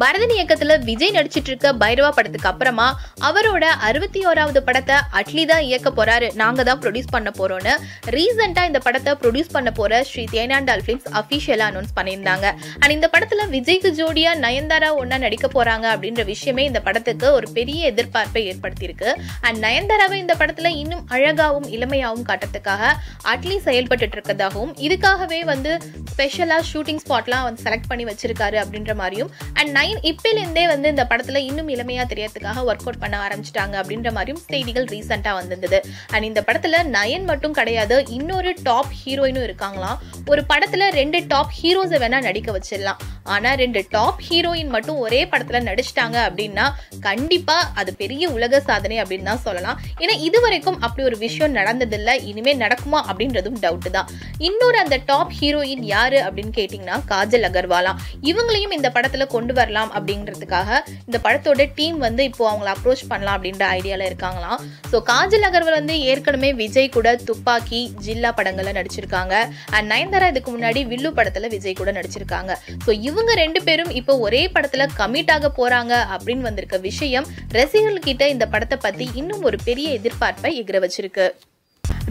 பரதன் இயக்கத்துல விஜய் நடிச்சிட்டு இருக்க பைரவா படத்துக்கு அப்புறமா அவரோட அறுபத்தி ஓராவது படத்தை அட்லி தான் இயக்க போறாரு. நாங்க தான் ப்ரொடியூஸ் பண்ண போறோம்னு ரீசெண்டா இந்த படத்தை ப்ரொடியூஸ் பண்ண போற ஸ்ரீ தேனாண்டால் பிலிம்ஸ் அபிஷியலா அனௌன்ஸ் பண்ணியிருந்தாங்க. அண்ட் இந்த படத்துல விஜய்க்கு ஜோடியா நயன்தாரா ஒன்னா நடிக்க போறாங்க அப்படின்ற விஷயமே இந்த படத்துக்கு ஒரு பெரிய எதிர்பார்ப்பை ஏற்படுத்தியிருக்கு. அண்ட் நயன்தாராவை இந்த படத்துல இன்னும் அழகாவும் இளமையாவும் காட்டுறதுக்காக அட்லி செயல்பட்டு இருக்கதாகவும் இதுக்காகவே வந்து ஸ்பெஷலா ஷூட்டிங் ஸ்பாட்லாம் வந்து செலக்ட் பண்ணி வச்சிருக்காரு அப்படின்ற மாதிரியும். அண்ட் நயன் இப்பிலிருந்தே வந்து இந்த படத்துல இன்னும் இளமையா தெரியறதுக்காக ஒர்க் அவுட் பண்ண ஆரம்பிச்சிட்டாங்க அப்படின்ற மாதிரியும் செய்திகள் ரீசெண்டாக வந்திருந்தது. அண்ட் இந்த படத்துல நயன் மட்டும் கிடையாது இன்னொரு டாப் ஹீரோயினும் இருக்காங்களாம். ஒரு படத்துல ரெண்டு டாப் ஹீரோஸை வேணா நடிக்க வச்சிடலாம். ஆனா ரெண்டு டாப் ஹீரோயின் மட்டும் ஒரே படத்துல நடிச்சிட்டாங்க அப்படின்னா கண்டிப்பா அது பெரிய உலக சாதனை அப்படின்னு தான் சொல்லலாம். ஏன்னா இது வரைக்கும் அப்படி ஒரு விஷயம் நடந்ததில்ல. இனிமே நடக்குமா அப்படின்றதும் டவுட் தான். இன்னொரு அந்த டாப் ஹீரோயின் யாரு அப்படின்னு கேட்டிங்கன்னா காஜல் அகர்வாலா. இவங்களையும் இந்த படத்துல கொண்டு வரலாம் அப்படிங்கிறதுக்காக இந்த படத்தோட டீம் வந்து இப்போ அவங்கள அப்ரோச் பண்ணலாம் அப்படின்ற ஐடியால இருக்காங்களாம். ஸோ காஜல் அகர்வால் வந்து ஏற்கனவே விஜய் கூட துப்பாக்கி ஜில்லா படங்கள்ல நடிச்சிருக்காங்க. அண்ட் நயன்தாரா இதுக்கு முன்னாடி வில்லு படத்துல விஜய் கூட நடிச்சிருக்காங்க. ஸோ இவங்க இவங்க ரெண்டு பேரும் இப்போ ஒரே படத்துல கமிட் ஆக போறாங்க அப்படின்னு வந்திருக்க விஷயம் ரசிகர்கள் கிட்ட இந்த படத்தை பத்தி இன்னும் ஒரு பெரிய எதிர்பார்ப்பை எகிர வச்சிருக்கு.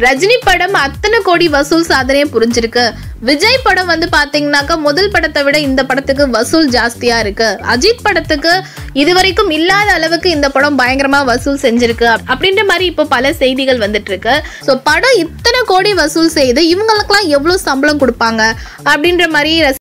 ரஜினி படம் அத்தனை கோடி வசூல் சாதனையை புரிஞ்சிருக்கு. விஜய் படம் வந்து பாத்தீங்கன்னாக்கா முதல் படத்தை விட இந்த படத்துக்கு வசூல் ஜாஸ்தியா இருக்கு. அஜித் படத்துக்கு இதுவரைக்கும் இல்லாத அளவுக்கு இந்த படம் பயங்கரமா வசூல் செஞ்சிருக்கு அப்படின்ற மாதிரி இப்போ பல செய்திகள் வந்துட்டு இருக்கு ஸோ படம் இத்தனை கோடி வசூல் செய்து இவங்களுக்கெல்லாம் எவ்வளவு சம்பளம் கொடுப்பாங்க அப்படின்ற மாதிரி